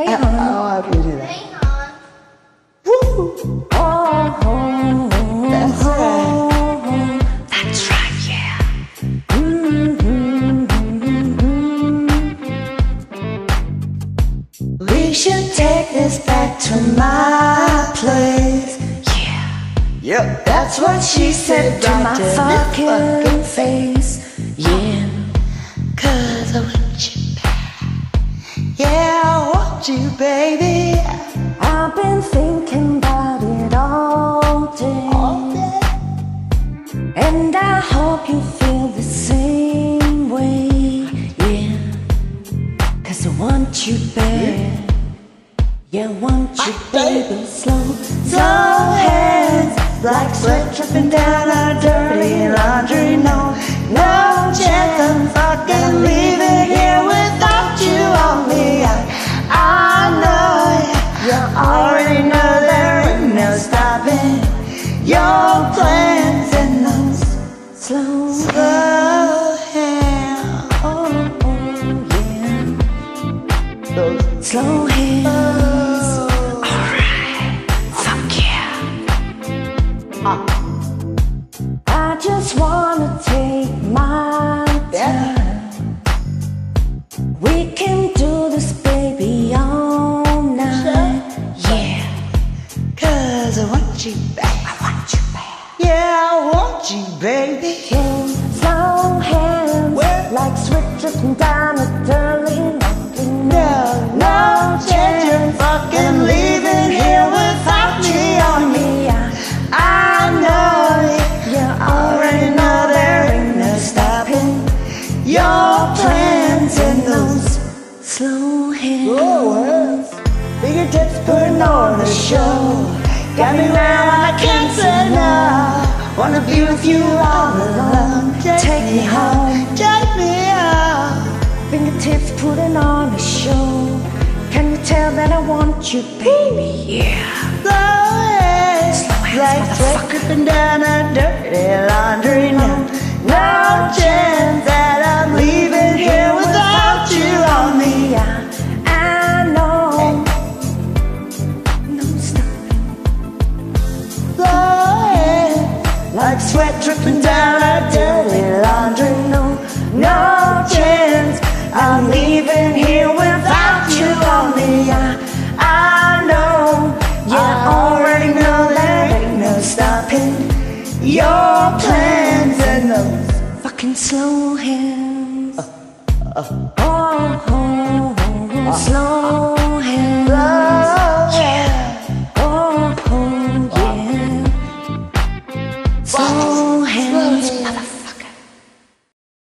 Hey, I, hon. I want you to do that. Hey, hon. Woo! Oh, oh, That's right. That's right, yeah. We should take this back to my place. Yeah. Yep. That's what she said to my to this fucking fucking face. You, baby. I've been thinking about it all day. All day. And I hope you feel the same way. Yeah. Cause I want you back. Yeah, I want you, ah, baby. Slow, slow hands. Like sweat dripping down our dirty laundry. Your plans those slow, hands. oh, oh, yeah. Slow hands. Yeah, I want you, baby. Yeah, slow hands, Where? like sweat dripping down a dirty laundry. No, no chance you're fucking leaving here without me on me. I know you you already know there ain't no stopping your plans and those slow hands. words. Fingertips putting on a show. Got me round, I can't say no. Wanna be with you all alone. Take me home. take me home. Fingertips putting on a show. Can you tell that I want you, baby? Yeah. Slow hands, like dripping down a dirty laundry. No, no chance that I'm leaving here without you on me. Yeah, sweat dripping down a dirty laundry. No, no chance I'm leaving here without you on me. Yeah, I know, I already know there ain't no stopping your plans and those. Fucking slow hands. Oh, oh, oh, slow